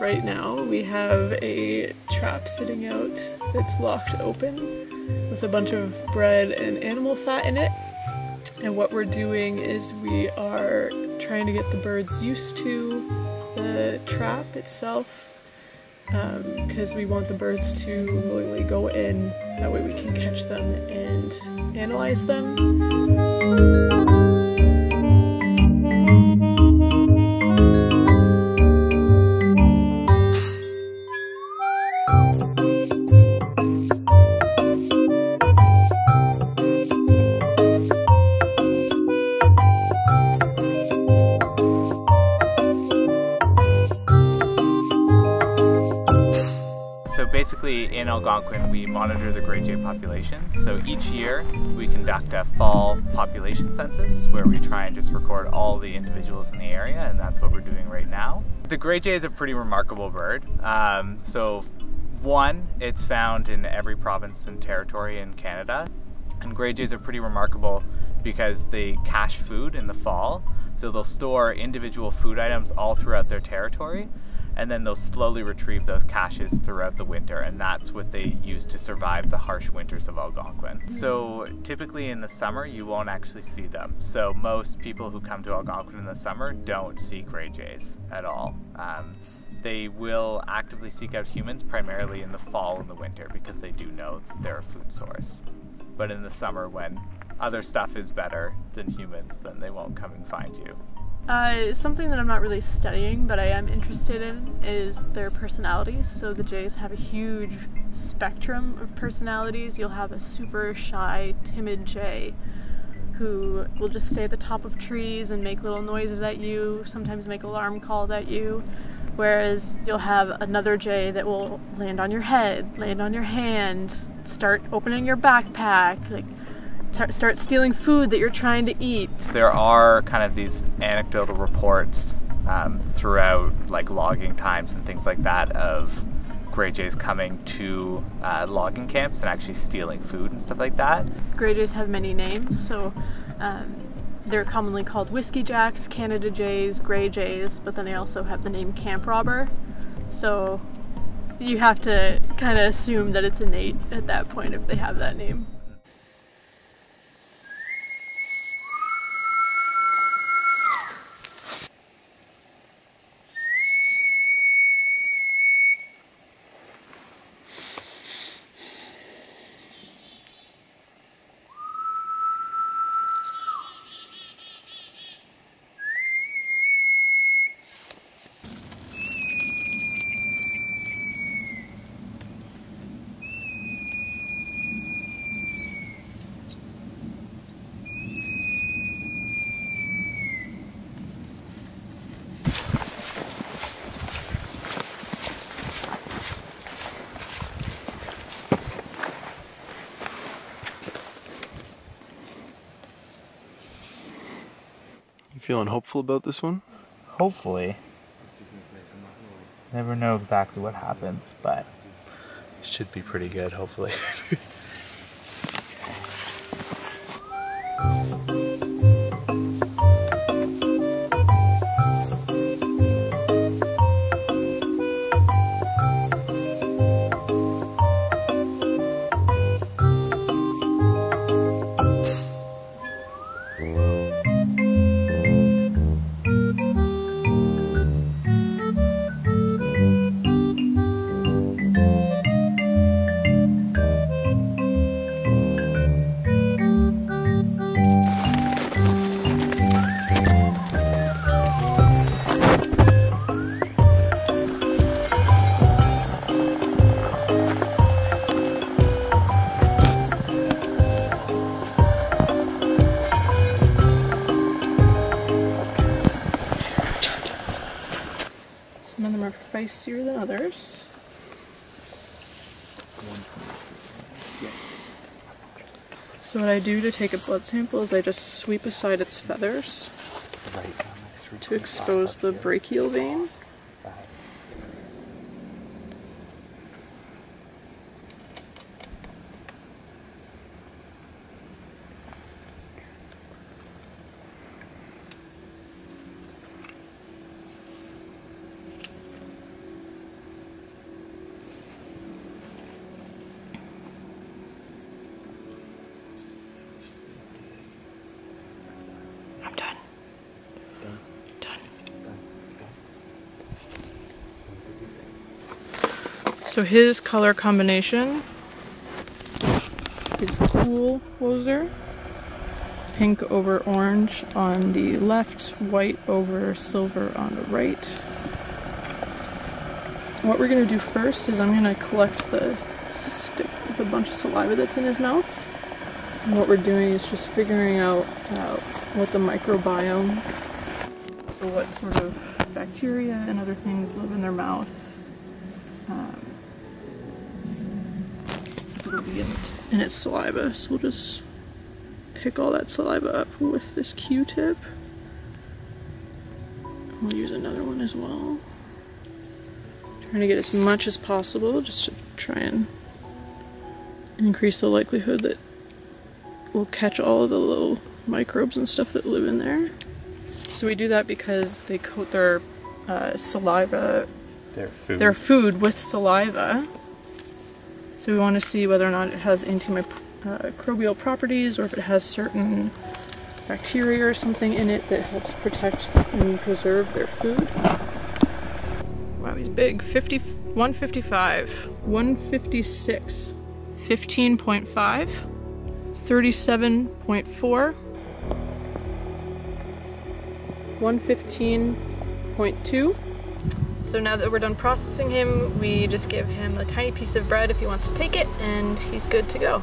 right now we have a trap sitting out that's locked open with a bunch of bread and animal fat in it. And what we're doing is we are trying to get the birds used to the trap itself because um, we want the birds to willingly go in. That way we can catch them and analyze them. In Algonquin we monitor the gray jay population. So each year we conduct a fall population census where we try and just record all the individuals in the area and that's what we're doing right now. The gray jay is a pretty remarkable bird. Um, so one, it's found in every province and territory in Canada. And gray jays are pretty remarkable because they cache food in the fall. So they'll store individual food items all throughout their territory and then they'll slowly retrieve those caches throughout the winter and that's what they use to survive the harsh winters of Algonquin. So typically in the summer you won't actually see them. So most people who come to Algonquin in the summer don't see gray jays at all. Um, they will actively seek out humans primarily in the fall and the winter because they do know they're a food source. But in the summer when other stuff is better than humans, then they won't come and find you. Uh, something that I'm not really studying, but I am interested in, is their personalities. So the Jays have a huge spectrum of personalities. You'll have a super shy, timid Jay who will just stay at the top of trees and make little noises at you, sometimes make alarm calls at you. Whereas you'll have another Jay that will land on your head, land on your hand, start opening your backpack, like start stealing food that you're trying to eat. There are kind of these anecdotal reports um, throughout like logging times and things like that of gray jays coming to uh, logging camps and actually stealing food and stuff like that. Gray jays have many names, so um, they're commonly called whiskey jacks, Canada jays, gray jays, but then they also have the name camp robber. So you have to kind of assume that it's innate at that point if they have that name. Feeling hopeful about this one? Hopefully. Never know exactly what happens, but it should be pretty good, hopefully. feistier than others. So what I do to take a blood sample is I just sweep aside its feathers to expose the brachial vein. So his color combination is cool Wozer. Pink over orange on the left, white over silver on the right. What we're gonna do first is I'm gonna collect the stick, the bunch of saliva that's in his mouth. And what we're doing is just figuring out uh, what the microbiome, so what sort of bacteria and other things live in their mouth. Um, it'll be in, in its saliva, so we'll just pick all that saliva up with this Q-tip. We'll use another one as well. Trying to get as much as possible just to try and increase the likelihood that we'll catch all of the little microbes and stuff that live in there. So we do that because they coat their uh, saliva, Their food. their food with saliva. So we want to see whether or not it has antimicrobial uh, properties or if it has certain bacteria or something in it that helps protect and preserve their food. Wow, he's big. 50, 155, 156, 15.5, 37.4, 115.2. So now that we're done processing him, we just give him a tiny piece of bread if he wants to take it, and he's good to go.